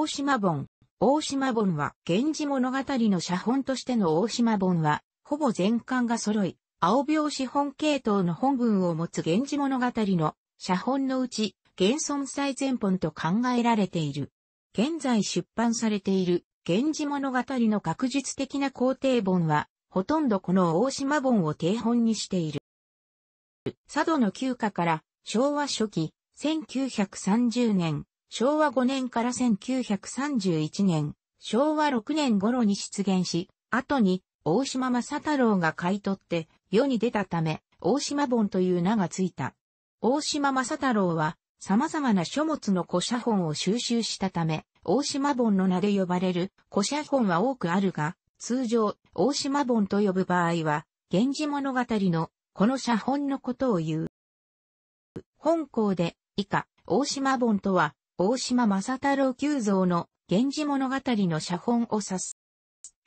大島本。大島本は、源氏物語の写本としての大島本は、ほぼ全巻が揃い、青拍子本系統の本文を持つ源氏物語の写本のうち、現存最前本と考えられている。現在出版されている、源氏物語の学術的な工程本は、ほとんどこの大島本を定本にしている。佐渡の休暇から昭和初期、1930年、昭和5年から1931年、昭和6年頃に出現し、後に大島正太郎が買い取って世に出たため、大島本という名がついた。大島正太郎は様々な書物の古写本を収集したため、大島本の名で呼ばれる古写本は多くあるが、通常、大島本と呼ぶ場合は、源氏物語のこの写本のことを言う。本校で、以下、大島本とは、大島正太郎急増の源氏物語の写本を指す。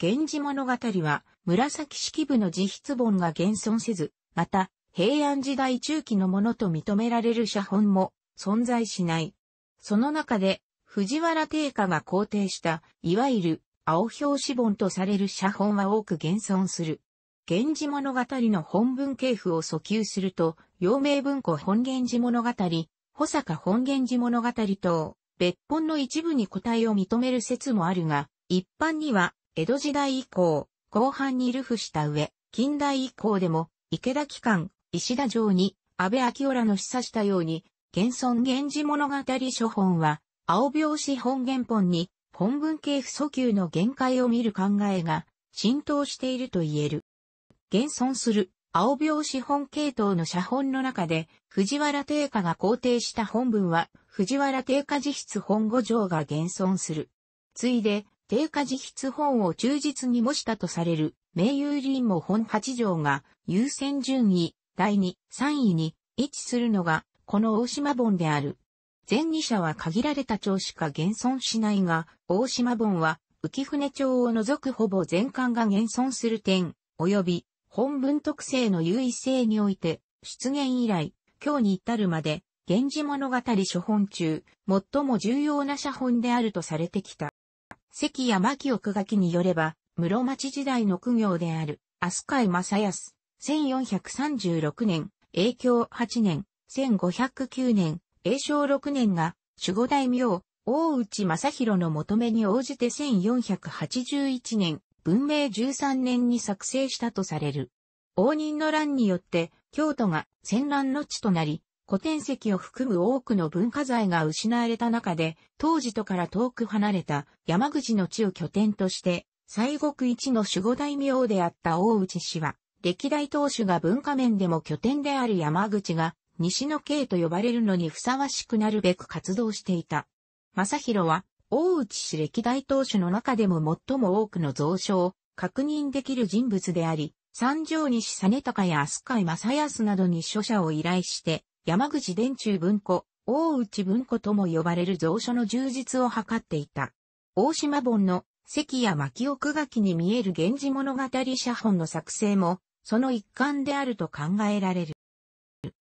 源氏物語は紫式部の自筆本が現存せず、また平安時代中期のものと認められる写本も存在しない。その中で藤原定家が肯定した、いわゆる青表紙本とされる写本は多く現存する。源氏物語の本文系譜を訴求すると、陽明文庫本源氏物語、保坂本源氏物語等、別本の一部に個体を認める説もあるが、一般には、江戸時代以降、後半に流布した上、近代以降でも、池田機関、石田城に、安倍明夫らの示唆したように、現存源氏物語書本は、青拍子本原本に、本文系不訴求の限界を見る考えが、浸透していると言える。現存する青拍子本系統の写本の中で、藤原定家が肯定した本文は、藤原定家自筆本五条が現存する。ついで、定家自筆本を忠実に模したとされる、名優林も本八条が、優先順位、第2、3位に位置するのが、この大島本である。前二社は限られた帳しか現存しないが、大島本は、浮船帳を除くほぼ全巻が現存する点、及び本文特性の優位性において、出現以来、今日に至るまで、源氏物語書本中、最も重要な写本であるとされてきた。関や牧奥垣によれば、室町時代の苦行である、飛鳥井正康、1436年、永享8年、1509年、永正6年が、守護大名、大内正弘の求めに応じて1481年、文明13年に作成したとされる。応仁の乱によって京都が戦乱の地となり、古典石を含む多くの文化財が失われた中で、当時とから遠く離れた山口の地を拠点として、西国一の守護大名であった大内氏は、歴代当主が文化面でも拠点である山口が、西の京と呼ばれるのにふさわしくなるべく活動していた。正弘は、大内氏歴代当主の中でも最も多くの蔵書を確認できる人物であり、三条西実高や飛鳥井正康などに書者を依頼して、山口伝中文庫、大内文庫とも呼ばれる蔵書の充実を図っていた。大島本の関や牧奥垣に見える源氏物語写本の作成も、その一環であると考えられる。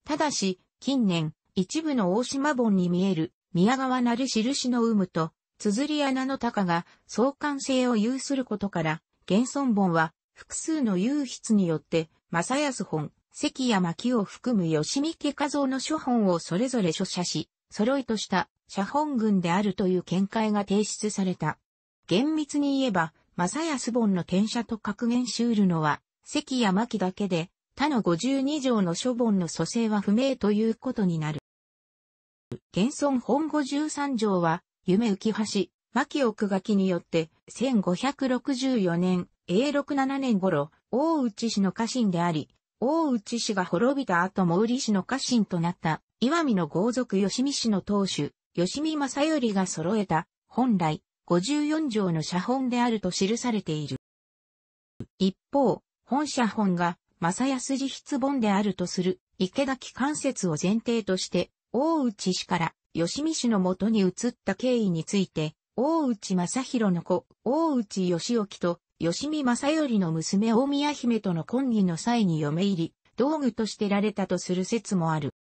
ただし、近年、一部の大島本に見える宮川なる印の有無と、綴り穴の高が相関性を有することから、現存本は複数の有筆によって、正康本、関や牧を含む吉見家画像の書本をそれぞれ書写し、揃いとした写本群であるという見解が提出された。厳密に言えば、正康本の転写と格言しうるのは、関や牧だけで、他の52条の書本の蘇生は不明ということになる。現存本53条は、夢浮橋、牧奥垣によって、1564年、永禄7年頃、大内氏の家臣であり、大内氏が滅びた後毛利氏の家臣となった、岩見の豪族吉見氏の当主、吉見正頼が揃えた、本来、54条の写本であると記されている。一方、本写本が、正康自筆本であるとする、池田機関説を前提として、大内氏から吉見氏のもとに移った経緯について、大内正弘の子、大内義興と、吉見正頼の娘大宮姫との婚儀の際に嫁入り、道具としてられたとする説もある。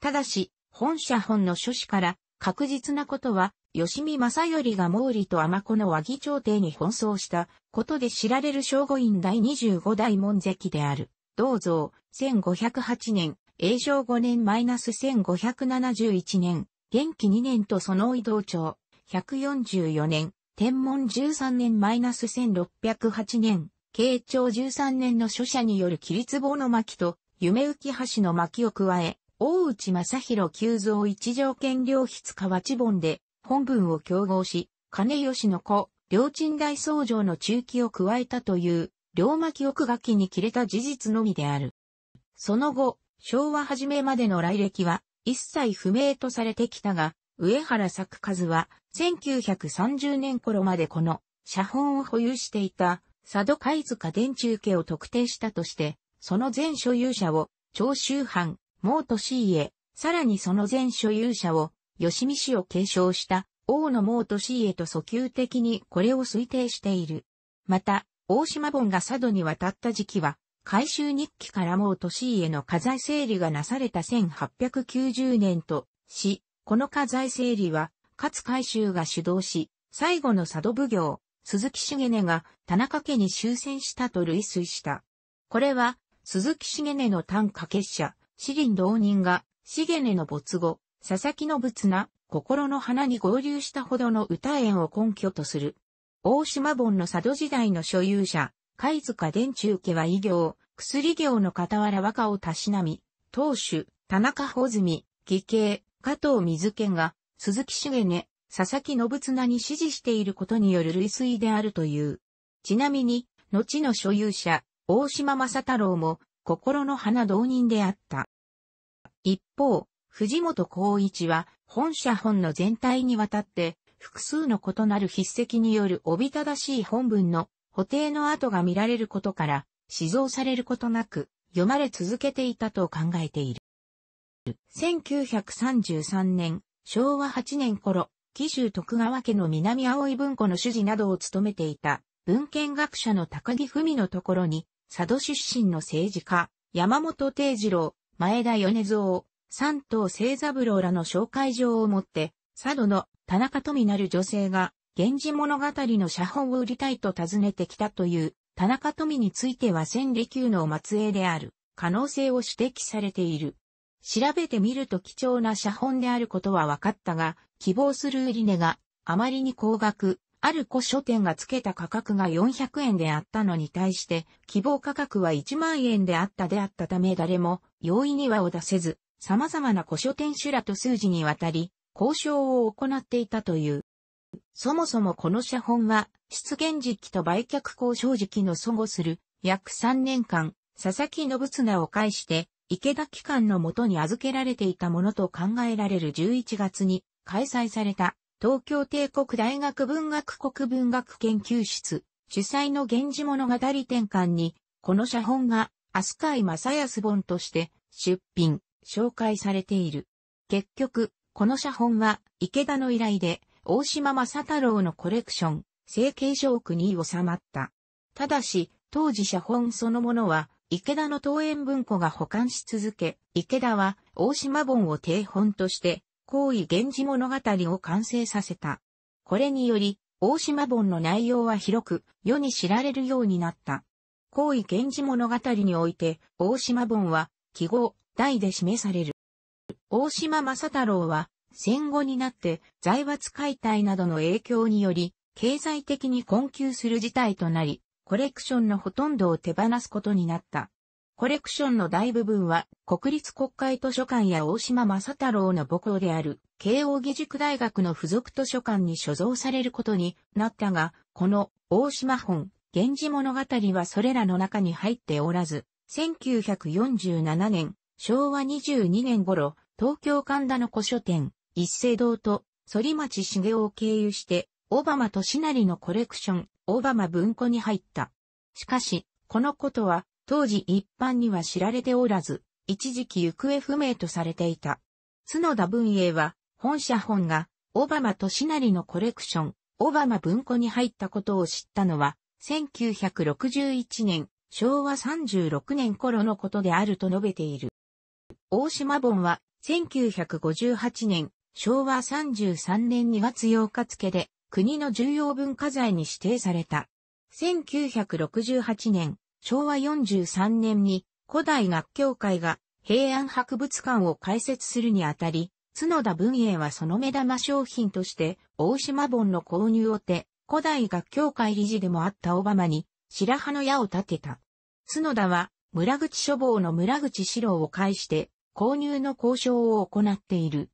ただし、本社本の書士から確実なことは吉見正頼が毛利と天子の和議朝廷に奔走したことで知られる正五院第25代門跡である。銅像、1508年、永正5年マイナス1571年、元気2年とその移動帳、144年、天文13年マイナス1608年、慶長13年の書者による起立棒の巻と、夢浮橋の巻を加え、大内正弘急増一条件良筆河内本で、本文を競合し、金吉の子、両鎮大僧正の中期を加えたという、両巻奥書きに切れた事実のみである。その後、昭和初めまでの来歴は、一切不明とされてきたが、上原作和は、1930年頃までこの写本を保有していた佐渡貝塚伝中家を特定したとして、その前所有者を長州藩、毛利家、さらにその前所有者を吉見氏を継承した王の毛利家と訴求的にこれを推定している。また、大島本が佐渡に渡った時期は、改修日記から毛利家の家財整理がなされた1890年とし、この家財整理は勝海舟が主導し、最後の佐渡奉行、鈴木重根が田中家に終戦したと類推した。これは、鈴木重根の短歌結社、詩林同人が、重根の没後、佐々木の仏な、心の花に合流したほどの歌縁を根拠とする。大島本の佐渡時代の所有者、貝塚伝中家は異業、薬業の傍ら和歌をたしなみ、当主、田中穂積、義兄、加藤水家が、鈴木重根、佐々木信綱に指示していることによる類推であるという。ちなみに、後の所有者、大島正太郎も、心の花同人であった。一方、藤本光一は、本社本の全体にわたって、複数の異なる筆跡によるおびただしい本文の補定の跡が見られることから、死蔵されることなく、読まれ続けていたと考えている。1933年、昭和8年頃、紀州徳川家の南青井文庫の主事などを務めていた文献学者の高木文のところに、佐渡出身の政治家、山本定次郎、前田米蔵、三藤清三郎らの紹介状をもって、佐渡の田中富なる女性が、源氏物語の写本を売りたいと尋ねてきたという田中富については千里級の末裔である可能性を指摘されている。調べてみると貴重な写本であることは分かったが、希望する売り値があまりに高額、ある古書店が付けた価格が400円であったのに対して、希望価格は1万円であったであったため誰も容易にはを出せず、様々な古書店主らと数字にわたり、交渉を行っていたという。そもそもこの写本は、出現時期と売却交渉時期の相互する約3年間、佐々木信綱を介して、池田機関のもとに預けられていたものと考えられる11月に開催された東京帝国大学文学国文学研究室主催の源氏物語展館にこの写本が飛鳥井正康本として出品、紹介されている。結局、この写本は池田の依頼で大島正太郎のコレクション、成形書区に収まった。ただし、当時写本そのものは池田の東園文庫が保管し続け、池田は大島本を定本として、行為源氏物語を完成させた。これにより、大島本の内容は広く世に知られるようになった。行為源氏物語において、大島本は記号、題で示される。大島正太郎は戦後になって財閥解体などの影響により、経済的に困窮する事態となり、コレクションのほとんどを手放すことになった。コレクションの大部分は国立国会図書館や大島正太郎の母校である慶応義塾大学の付属図書館に所蔵されることになったが、この大島本、源氏物語はそれらの中に入っておらず、1947年、昭和22年頃、東京神田の古書店、一世堂と反町茂雄を経由して、オバマとシナリのコレクション、オバマ文庫に入った。しかし、このことは当時一般には知られておらず、一時期行方不明とされていた。角田文英は、本社本が、オバマとシナリのコレクション、オバマ文庫に入ったことを知ったのは、1961年、昭和36年頃のことであると述べている。大島本は、1958年、昭和33年2月8日付で国の重要文化財に指定された。1968年、昭和43年に古代学協会が平安博物館を開設するにあたり、角田文英はその目玉商品として大島本の購入をて、古代学協会理事でもあったオバマに白羽の矢を立てた。角田は村口書房の村口史郎を介して購入の交渉を行っている。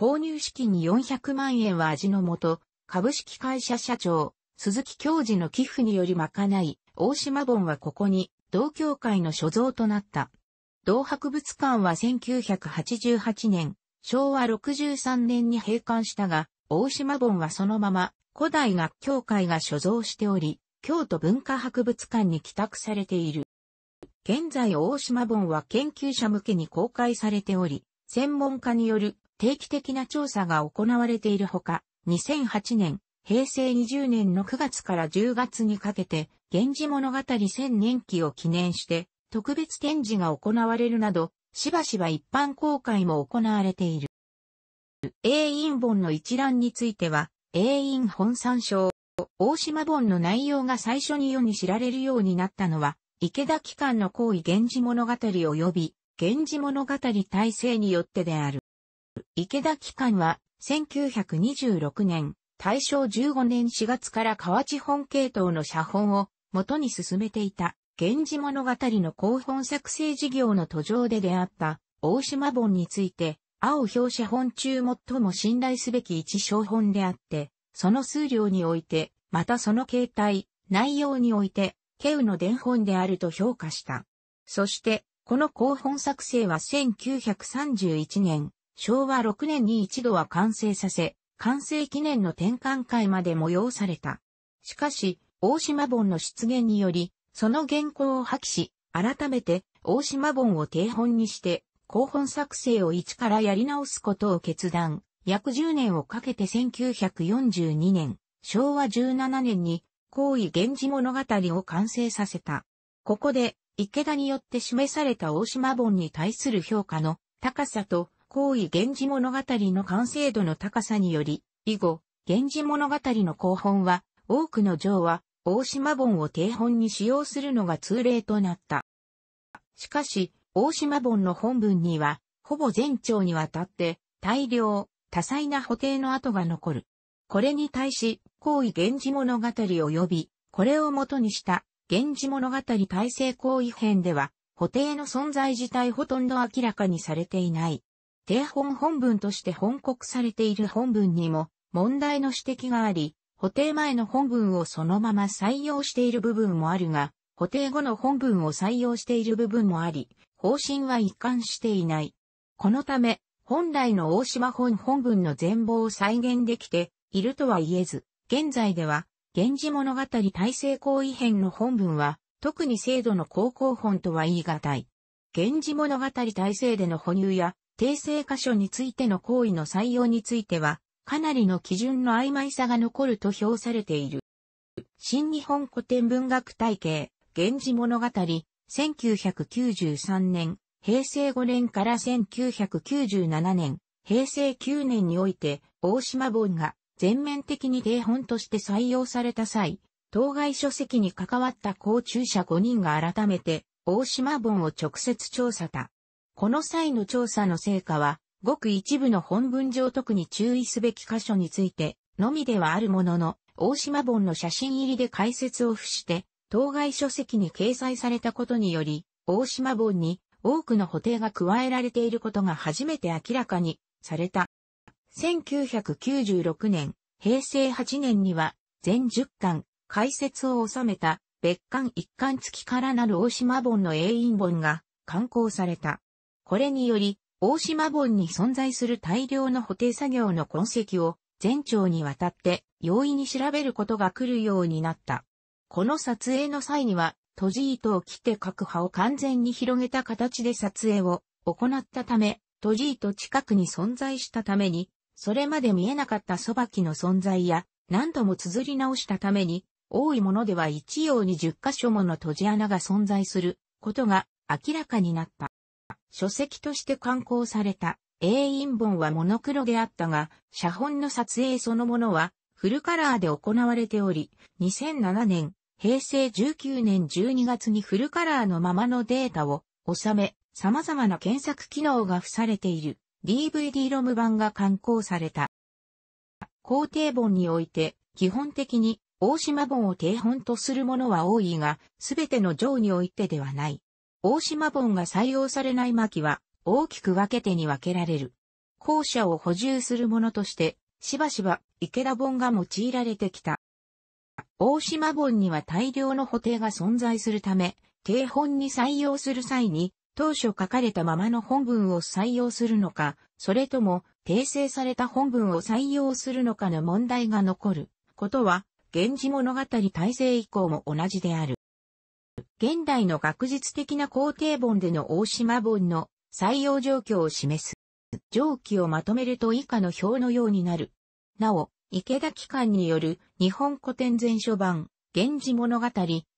購入資金に400万円は味の素、株式会社社長、鈴木教授の寄付により賄い、大島本はここに同協会の所蔵となった。同博物館は1988年、昭和63年に閉館したが、大島本はそのまま古代学協会が所蔵しており、京都文化博物館に寄託されている。現在大島本は研究者向けに公開されており、専門家による定期的な調査が行われているほか、2008年、平成20年の9月から10月にかけて、源氏物語千年期を記念して、特別展示が行われるなど、しばしば一般公開も行われている。英印本の一覧については、英印本参照、大島本の内容が最初に世に知られるようになったのは、池田機関の行為源氏物語及び、源氏物語体制によってである。池田機関は、1926年、大正15年4月から河内本系統の写本を元に進めていた、源氏物語の広本作成事業の途上で出会った大島本について、青表写本中最も信頼すべき一小本であって、その数量において、またその形態、内容において、ケウの伝本であると評価した。そして、この広本作成は1931年、昭和6年に一度は完成させ、完成記念の転換会まで催された。しかし、大島本の出現により、その原稿を破棄し、改めて大島本を定本にして、広本作成を一からやり直すことを決断。約10年をかけて1942年、昭和17年に行為源氏物語を完成させた。ここで、池田によって示された大島本に対する評価の高さと、行為源氏物語の完成度の高さにより、以後、源氏物語の後本は、多くの城は、大島本を定本に使用するのが通例となった。しかし、大島本の本文には、ほぼ全長にわたって、大量、多彩な補定の跡が残る。これに対し、行為源氏物語及び、これを元にした、源氏物語体制行為編では、補定の存在自体ほとんど明らかにされていない。定本本文として本国されている本文にも、問題の指摘があり、補定前の本文をそのまま採用している部分もあるが、補定後の本文を採用している部分もあり、方針は一貫していない。このため、本来の大島本本文の全貌を再現できているとは言えず、現在では、源氏物語体制行為編の本文は、特に制度の高校本とは言い難い。源氏物語体制での保入や、訂正箇所についての行為の採用については、かなりの基準の曖昧さが残ると評されている。新日本古典文学体系、源氏物語、1993年、平成5年から1997年、平成9年において、大島本が全面的に定本として採用された際、当該書籍に関わった校中者5人が改めて、大島本を直接調査た。この際の調査の成果は、ごく一部の本文上特に注意すべき箇所について、のみではあるものの、大島本の写真入りで解説を付して、当該書籍に掲載されたことにより、大島本に多くの補定が加えられていることが初めて明らかにされた。1996年、平成8年には、全10巻、解説を収めた、別巻一巻付きからなる大島本の英印本が刊行された。これにより、大島本に存在する大量の補定作業の痕跡を全長にわたって容易に調べることが来るようになった。この撮影の際には、閉じ糸を切って各葉を完全に広げた形で撮影を行ったため、閉じ糸近くに存在したために、それまで見えなかったそばきの存在や、何度も綴り直したために、多いものでは一様に10箇所もの閉じ穴が存在することが明らかになった。書籍として刊行された英印本はモノクロであったが、写本の撮影そのものはフルカラーで行われており、2007年、平成19年12月にフルカラーのままのデータを収め、様々な検索機能が付されている DVD ロム版が刊行された。工程本において、基本的に大島本を定本とするものは多いが、すべての上においてではない。大島本が採用されない巻は、大きく分けてに分けられる。後者を補充するものとして、しばしば池田本が用いられてきた。大島本には大量の補定が存在するため、定本に採用する際に、当初書かれたままの本文を採用するのか、それとも訂正された本文を採用するのかの問題が残ることは、源氏物語体制以降も同じである。現代の学術的な工程本での大島本の採用状況を示す。上記をまとめると以下の表のようになる。なお、池田機関による日本古典全書版、源氏物語、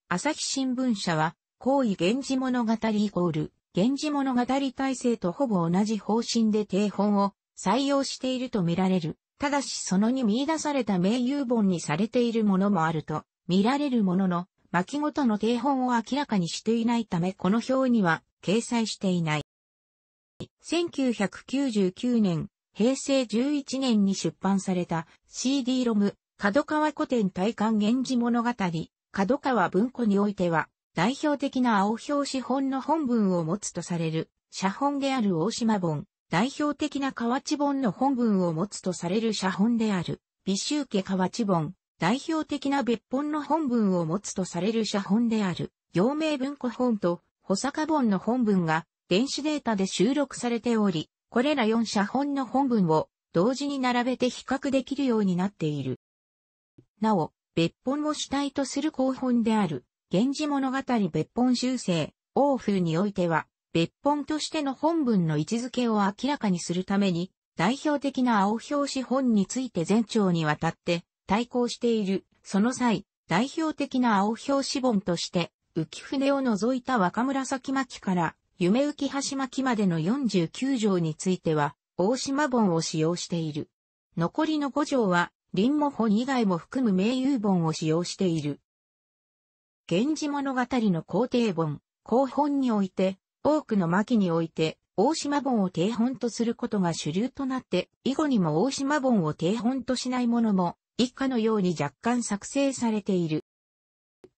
朝日新聞社は、行為源氏物語イコール、源氏物語体制とほぼ同じ方針で定本を採用しているとみられる。ただしそのに見出された名優本にされているものもあると見られるものの、巻ごとの定本を明らかにしていないためこの表には掲載していない。1999年、平成11年に出版された CD ロム、角川古典体感源氏物語、角川文庫においては、代表的な青表紙本の本文を持つとされる、写本である大島本、代表的な河内本の本文を持つとされる写本である、美州家河内本、代表的な別本の本文を持つとされる写本である、陽明文庫本と、保坂本の本文が、電子データで収録されており、これら4写本の本文を同時に並べて比較できるようになっている。なお、別本を主体とする広本である、源氏物語別本修正、欧風においては、別本としての本文の位置づけを明らかにするために、代表的な青表紙本について全長にわたって対抗している。その際、代表的な青表紙本として、浮船を除いた若紫巻から夢浮橋巻までの49条については、大島本を使用している。残りの5条は、林母本以外も含む名優本を使用している。源氏物語の皇帝本、後本において、多くの巻において、大島本を定本とすることが主流となって、以後にも大島本を定本としないものも、以下のように若干作成されている。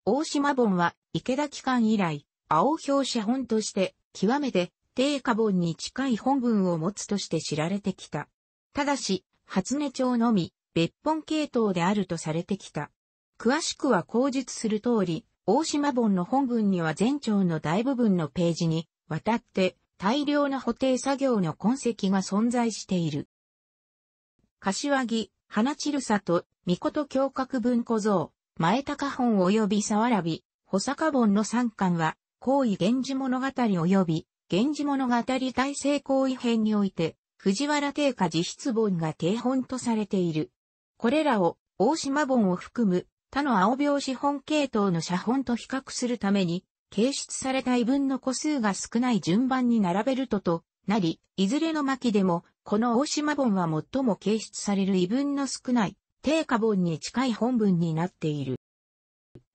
大島本は、池田機関以来、青表紙本として、極めて低下本に近い本文を持つとして知られてきた。ただし、初音帳のみ、別本系統であるとされてきた。詳しくは口述する通り、大島本の本文には全長の大部分のページにわたって大量の補定作業の痕跡が存在している。柏木、花散里、御事教閣文庫像、前高本及び沢らび、保坂本の三巻は、行為源氏物語及び、源氏物語大成行為編において、藤原定家自筆本が定本とされている。これらを、大島本を含む、他の青拍子本系統の写本と比較するために、掲出された異文の個数が少ない順番に並べるととなり、いずれの巻でも、この大島本は最も掲出される異文の少ない、定家本に近い本文になっている。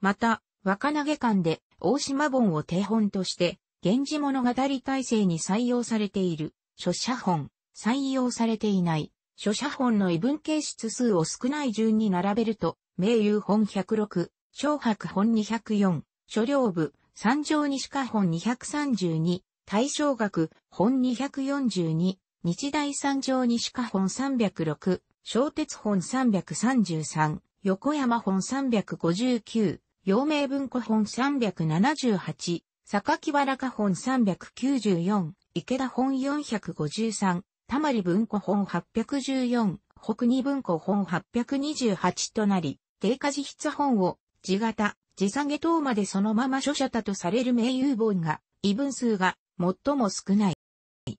また、若投げ館で大島本を定本として、源氏物語体制に採用されている、書写本、採用されていない、書写本の異文形質数を少ない順に並べると、名優本106、小白本204、書領部、三条西下本232、大正学本242、日大三条西下本306、小鉄本333、横山本359、陽明文庫本378、榊原家本394、池田本453、たまり文庫本814、北二文庫本828となり、定価自筆本を、自型、自下げ等までそのまま書写たとされる名優本が、異文数が最も少ない。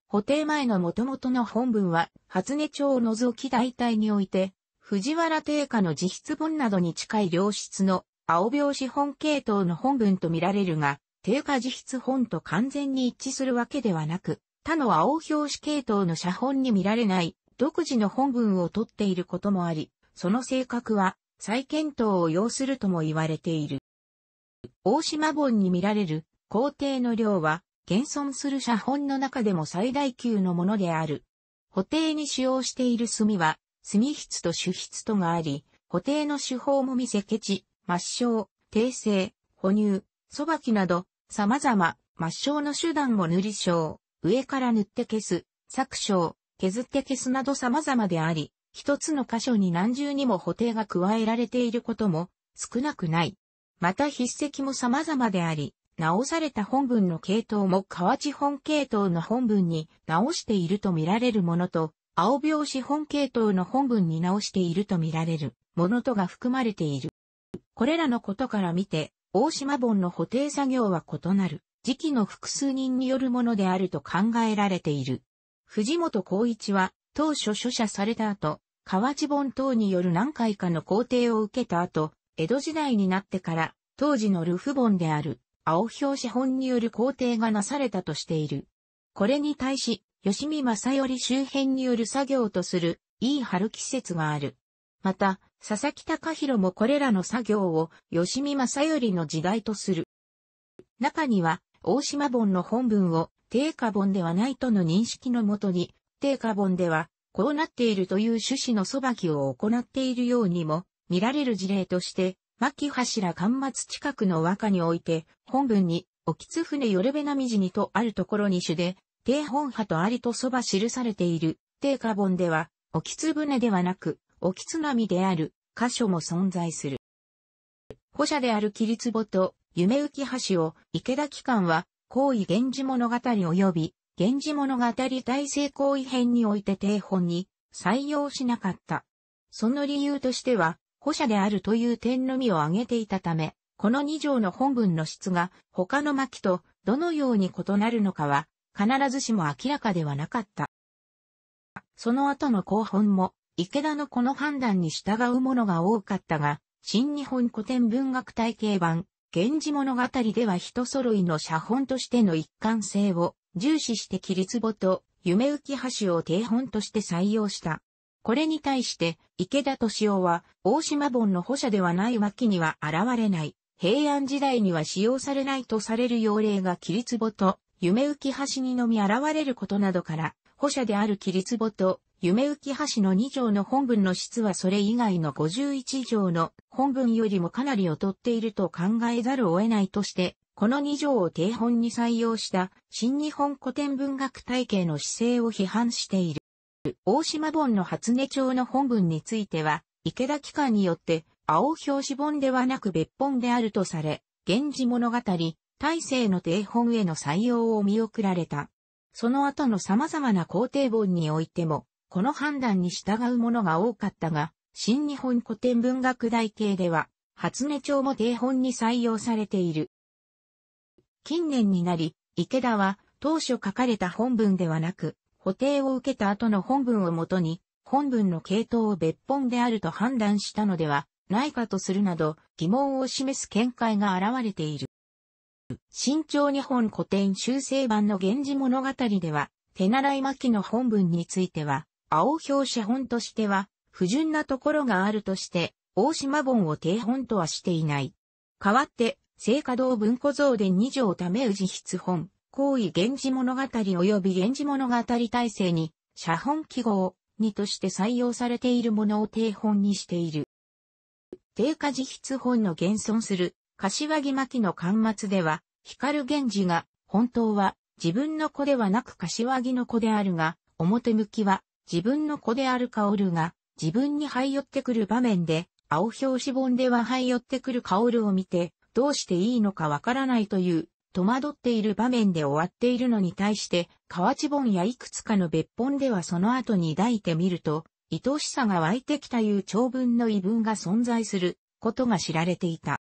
補定前の元々の本文は、初音帳を除き大体において、藤原定家の自筆本などに近い良質の青拍子本系統の本文とみられるが、定価自筆本と完全に一致するわけではなく、他の青表紙系統の写本に見られない独自の本文を取っていることもあり、その性格は再検討を要するとも言われている。大島本に見られる工程の量は現存する写本の中でも最大級のものである。補定に使用している墨は墨筆と主筆とがあり、補定の手法も見せケチ、抹消、訂正、補入、そばきなど様々抹消の手段も塗り消、上から塗って消す、削消、削って消すなど様々であり、一つの箇所に何重にも補定が加えられていることも少なくない。また筆跡も様々であり、直された本文の系統も河内本系統の本文に直しているとみられるものと、青拍子本系統の本文に直しているとみられるものとが含まれている。これらのことから見て、大島本の補定作業は異なる。時期の複数人によるものであると考えられている。藤本光一は、当初書写された後、河内本等による何回かの工程を受けた後、江戸時代になってから、当時のルフ本である、青表紙本による工程がなされたとしている。これに対し、吉見正頼周辺による作業とする、いい春季節がある。また、佐々木隆弘もこれらの作業を、吉見正頼の時代とする。中には、大島本の本文を定価本ではないとの認識のもとに、定価本ではこうなっているという趣旨の裁きを行っているようにも見られる事例として、牧柱間末近くの和歌において、本文に、沖津船よるべなみじにとあるところに主で、定本派とありとそば記されている、定価本では、沖津船ではなく、沖津波である、箇所も存在する。古社である桐壺と夢浮橋を池田機関は、行為源氏物語及び、源氏物語大成行為編において定本に採用しなかった。その理由としては、保者であるという点のみを挙げていたため、この二条の本文の質が他の巻とどのように異なるのかは必ずしも明らかではなかった。その後の後本も池田のこの判断に従うものが多かったが、新日本古典文学体系版源氏物語では人揃いの写本としての一貫性を重視して桐壺と夢浮橋を定本として採用した。これに対して池田敏夫は大島本の保者ではない脇には現れない。平安時代には使用されないとされる要例が桐壺と夢浮橋にのみ現れることなどから、保者である桐壺と夢浮橋の2条の本文の質はそれ以外の51条の本文よりもかなり劣っていると考えざるを得ないとして、この2条を定本に採用した新日本古典文学体系の姿勢を批判している。大島本の初音帳の本文については、池田機関によって青表紙本ではなく別本であるとされ、源氏物語、大政の定本への採用を見送られた。その後の様々な工程本においても、この判断に従うものが多かったが、新日本古典文学大系では、初音帳も定本に採用されている。近年になり、池田は当初書かれた本文ではなく、補定を受けた後の本文をもとに、本文の系統を別本であると判断したのではないかとするなど、疑問を示す見解が現れている。新潮日本古典修正版の源氏物語では、手習い巻の本文については、青表紙本としては、不純なところがあるとして、大島本を定本とはしていない。代わって、聖華堂文庫像で二条為氏筆本、行為源氏物語及び源氏物語体制に、写本記号にとして採用されているものを定本にしている。定価自筆本の現存する、柏木巻の巻末では、光源氏が、本当は自分の子ではなく柏木の子であるが、表向きは自分の子である薫が自分に這い寄ってくる場面で、青表紙本では這い寄ってくる薫を見て、どうしていいのかわからないという、戸惑っている場面で終わっているのに対して、河内本やいくつかの別本ではその後に抱いてみると、愛しさが湧いてきたいう長文の異文が存在することが知られていた。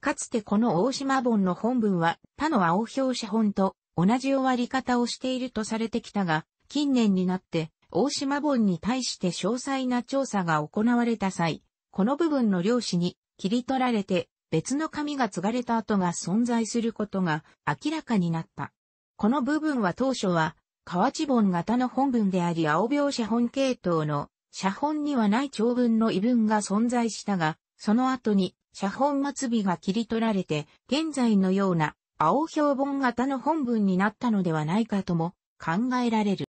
かつてこの大島本の本文は他の青表紙本と同じ終わり方をしているとされてきたが、近年になって大島本に対して詳細な調査が行われた際、この部分の量子に切り取られて別の紙が継がれた跡が存在することが明らかになった。この部分は当初は、河内本型の本文であり青病写本系統の写本にはない長文の異文が存在したが、その後に写本末尾が切り取られて、現在のような青標本型の本文になったのではないかとも考えられる。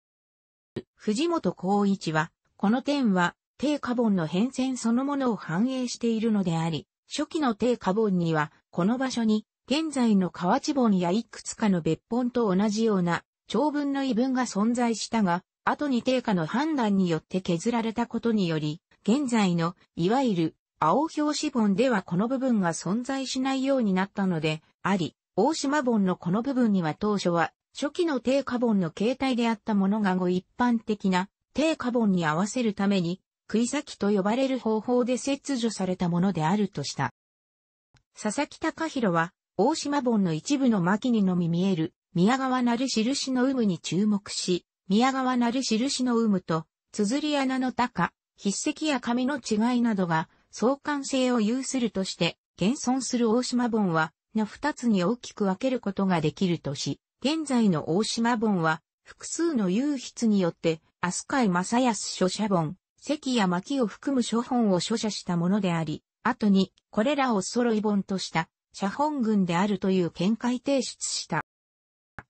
藤本光一は、この点は低カボンの変遷そのものを反映しているのであり、初期の低カボンには、この場所に現在の河内本やいくつかの別本と同じような長文の異文が存在したが、後に定価の判断によって削られたことにより、現在の、いわゆる、青表紙本ではこの部分が存在しないようになったので、あり、大島本のこの部分には当初は、初期の低カボンの形態であったものがご一般的な低カボンに合わせるために、食い先と呼ばれる方法で切除されたものであるとした。佐々木隆弘は、大島本の一部の巻にのみ見える、宮川なる印の有無に注目し、宮川なる印の有無と、綴り穴の高、筆跡や紙の違いなどが相関性を有するとして、現存する大島本は、の二つに大きく分けることができるとし、現在の大島本は、複数の有筆によって、飛鳥井正康書写本、関や巻を含む書本を書写したものであり、後に、これらを揃い本とした写本群であるという見解提出した。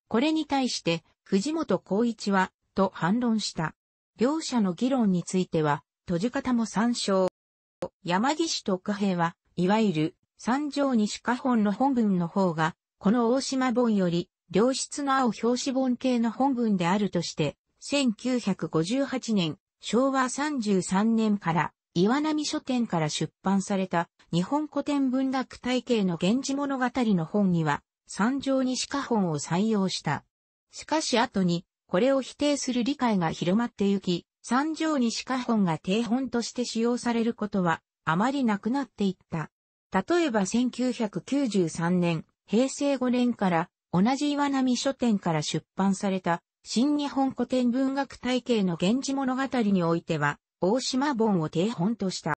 これに対して、藤本光一は、と反論した。両者の議論については、閉じ方も参照。山岸徳平は、いわゆる三条西下本の本文の方が、この大島本より、良質の青表紙本系の本文であるとして、1958年、昭和33年から岩波書店から出版された日本古典文学体系の源氏物語の本には三条西下本を採用した。しかし後にこれを否定する理解が広まってゆき、三条西下本が定本として使用されることはあまりなくなっていった。例えば1993年、平成5年から同じ岩波書店から出版された新日本古典文学体系の源氏物語においては、大島本を定本とした。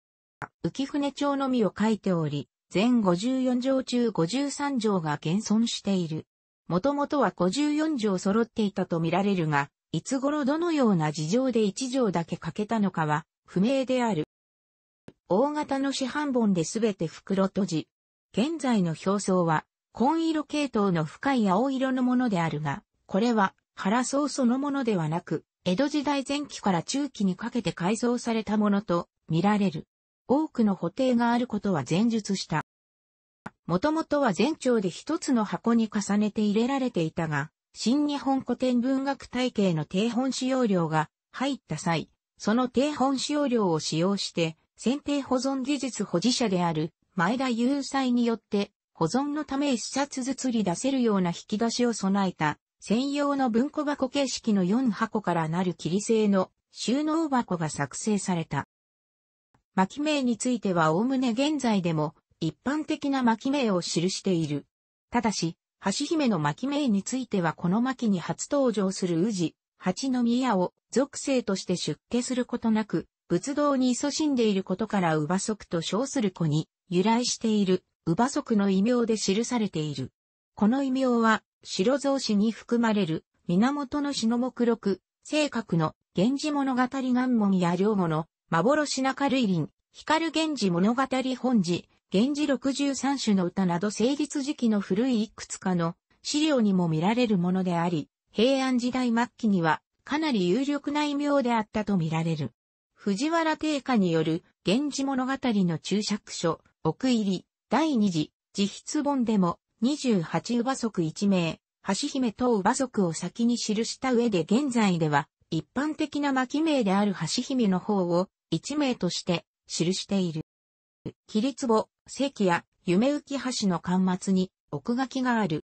浮船町のみを書いており、全54条中53条が現存している。もともとは54条揃っていたとみられるが、いつ頃どのような事情で1条だけ欠けたのかは不明である。大型の市販本で全て袋閉じ。現在の表層は紺色系統の深い青色のものであるが、これは原層そのものではなく、江戸時代前期から中期にかけて改造されたものと見られる。多くの補定があることは前述した。もともとは全長で一つの箱に重ねて入れられていたが、新日本古典文学体系の低本使用量が入った際、その低本使用量を使用して、選定保存技術保持者である前田雄斎によって保存のため一冊ずつり出せるような引き出しを備えた専用の文庫箱形式の4箱からなる切り製の収納箱が作成された。巻名についてはおおむね現在でも一般的な巻名を記している。ただし、橋姫の巻名についてはこの巻に初登場する宇治、八宮を属性として出家することなく、仏道に勤しんでいることから乳母足と称する子に由来している乳母足の異名で記されている。この異名は、白蔵詩に含まれる源の詩の目録、正確の源氏物語願文や両語の幻中類林、光源氏物語本寺、源氏63種の歌など成立時期の古いいくつかの資料にも見られるものであり、平安時代末期にはかなり有力な異名であったと見られる。藤原定家による源氏物語の注釈書、奥入り、第二次、自筆本でも28乳母足1名、橋姫と乳母足を先に記した上で現在では一般的な巻名である橋姫の方を1名として記している。切壺、関や夢浮橋の端末に奥書きがある。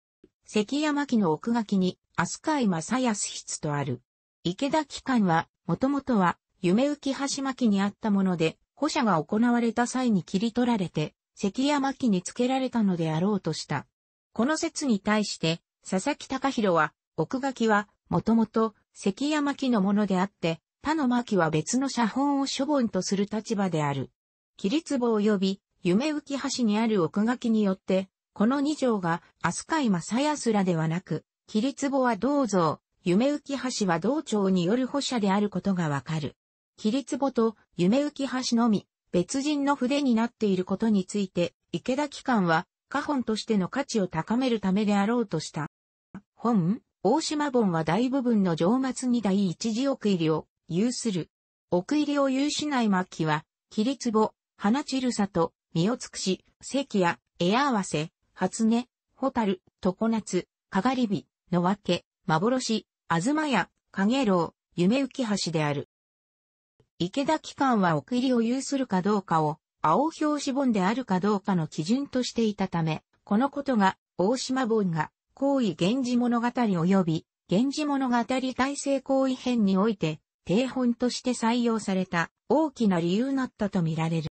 関山木の奥書きに飛鳥井正康筆とある。池田機関は、もともとは夢浮橋巻にあったもので、保写が行われた際に切り取られて、関山木に付けられたのであろうとした。この説に対して、佐々木隆弘は、奥書きは、もともと関山木のものであって、他の巻は別の写本を処分とする立場である。切り壺及び夢浮橋にある奥書きによって、この二条が飛鳥井正康らではなく、桐壺は銅像、夢浮橋は銅彫による保写であることがわかる。桐壺と夢浮橋のみ、別人の筆になっていることについて、池田機関は、家本としての価値を高めるためであろうとした。本、大島本は大部分の上末に第一次奥入りを有する。奥入りを有しない末期は、桐壺、花散る里、身を尽くし、関や、絵合わせ、初音、ホタル、常夏、かがり火、のわけ、幻、あずまや、影楼、夢浮き橋である。池田機関は送りを有するかどうかを、青表紙本であるかどうかの基準としていたため、このことが、大島本が、行為源氏物語及び、源氏物語体制行為編において、定本として採用された大きな理由になったとみられる。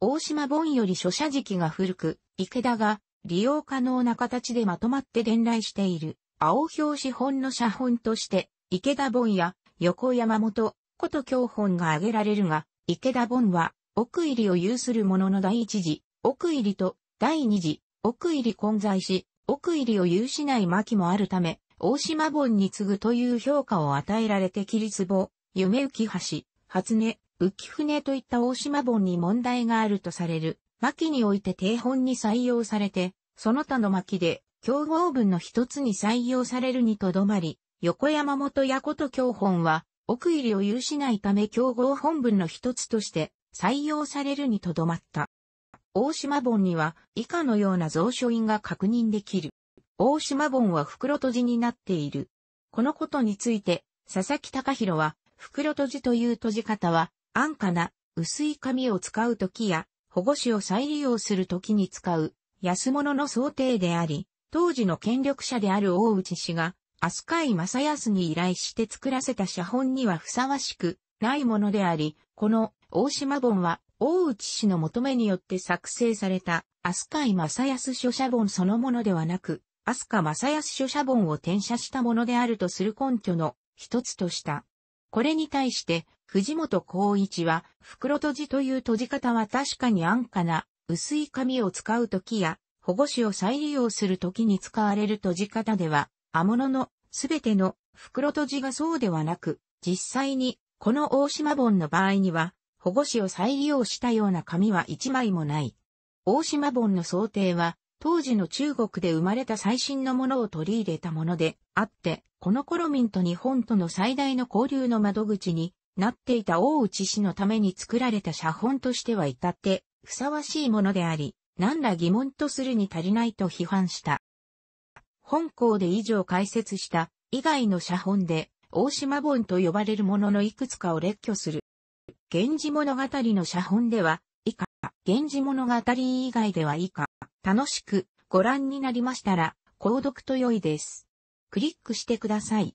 大島本より書写時期が古く、池田が利用可能な形でまとまって伝来している青表紙本の写本として、池田本や横山本、こと教本が挙げられるが、池田本は奥入りを有する者の第一次、奥入りと第二次、奥入り混在し、奥入りを有しない巻もあるため、大島本に次ぐという評価を与えられて切り壺、夢浮橋、初音、浮船といった大島本に問題があるとされる、巻において定本に採用されて、その他の巻で、競合文の一つに採用されるにとどまり、横山本やこと教本は、奥入りを有しないため競合本文の一つとして採用されるにとどまった。大島本には以下のような蔵書印が確認できる。大島本は袋閉じになっている。このことについて、佐々木隆弘は、袋閉じという閉じ方は、安価な薄い紙を使うときや、保護紙を再利用するときに使う安物の想定であり、当時の権力者である大内氏が、飛鳥井正康に依頼して作らせた写本にはふさわしくないものであり、この大島本は大内氏の求めによって作成された飛鳥井正康書写本そのものではなく、飛鳥正康書写本を転写したものであるとする根拠の一つとした。これに対して、藤本光一は、袋閉じという閉じ方は確かに安価な薄い紙を使うときや、保護紙を再利用するときに使われる閉じ方では、刃物のすべての袋閉じがそうではなく、実際にこの大島本の場合には、保護紙を再利用したような紙は一枚もない。大島本の想定は、当時の中国で生まれた最新のものを取り入れたものであって、この頃民と日本との最大の交流の窓口になっていた大内氏のために作られた写本としては至ってふさわしいものであり、何ら疑問とするに足りないと批判した。本校で以上解説した以外の写本で大島本と呼ばれるもののいくつかを列挙する。源氏物語の写本では以下、源氏物語以外では以下、楽しくご覧になりましたら、購読と良いです。クリックしてください。